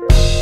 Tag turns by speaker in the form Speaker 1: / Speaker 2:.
Speaker 1: you